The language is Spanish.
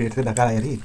perderse la cara de reír.